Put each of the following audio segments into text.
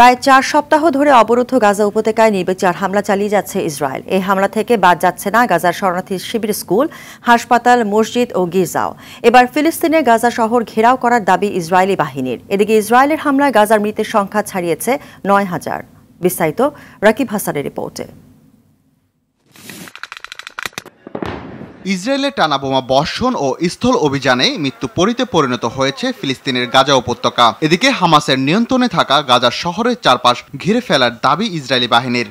প্রায় চার সপ্তাহ ধরে অবরুদ্ধ গাজা উপত্যকায় নির্বিচার হামলা চালিয়ে যাচ্ছে ইসরায়েল। এই হামলা থেকে বাদ যাচ্ছে না গাজার শরণার্থী শিবির, স্কুল, হাসপাতাল, মসজিদ ও গির্জাও। এবার ফিলিস্তিনে গাজা শহর ঘেরাও করার দাবি ইসরায়েলি বাহিনীর। এদিকে ইসরায়েলের হামলায় গাজার মৃতের সংখ্যা ছাড়িয়েছে নয় হাজার। বিস্তারিত রাকিব হাসানের রিপোর্টে। ইসরায়েলের টানা বোমা বর্ষণ ও স্থল অভিযানে মৃত্যু পরিতে পরিণত হয়েছে ফিলিস্তিনের গাজা উপত্যকা। এদিকে হামাসের নিয়ন্ত্রণে থাকা গাজার শহরের চারপাশ ঘিরে ফেলার দাবি ইসরায়েলি বাহিনীর।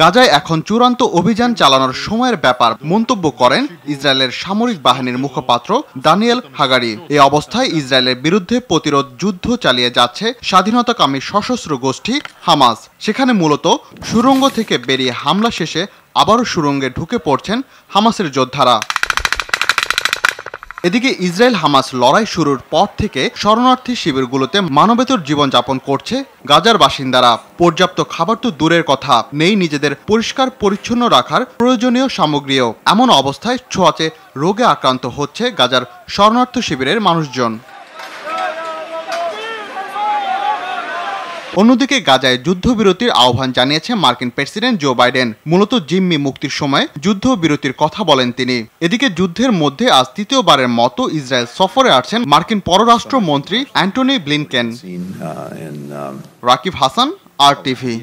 গাজায় এখন চূড়ান্ত অভিযান চালানোর সময়ের ব্যাপার মন্তব্য করেন ইসরায়েলের সামরিক বাহিনীর মুখপাত্র দানিয়েল হাগারি। এ অবস্থায় ইসরায়েলের বিরুদ্ধে প্রতিরোধ যুদ্ধ চালিয়ে যাচ্ছে স্বাধীনতাকামী সশস্ত্র গোষ্ঠী হামাস। সেখানে মূলত সুরঙ্গ থেকে বেরিয়ে হামলা শেষে আবারও সুরঙ্গে ঢুকে পড়ছেন হামাসের যোদ্ধারা। এদিকে ইসরায়েল হামাস লড়াই শুরুর পর থেকে শরণার্থী শিবিরগুলোতে মানবেতর জীবনযাপন করছে গাজার বাসিন্দারা। পর্যাপ্ত খাবার তো দূরের কথা, নেই নিজেদের পরিষ্কার পরিচ্ছন্ন রাখার প্রয়োজনীয় সামগ্রীও। এমন অবস্থায় ছোঁয়াচে রোগে আক্রান্ত হচ্ছে গাজার শরণার্থী শিবিরের মানুষজন। অন্যদিকে গাজায় যুদ্ধবিরতির আহ্বান জানিয়েছে মার্কিন প্রেসিডেন্ট জো বাইডেন। মূলত জিম্মি মুক্তির সময় যুদ্ধবিরতির কথা বলেন তিনি। এদিকে যুদ্ধের মধ্যে আজ তৃতীয়বারের মতো ইসরায়েল সফরে আসছেন মার্কিন পররাষ্ট্রমন্ত্রী Antony Blinken. Rakib Hasan, R TV.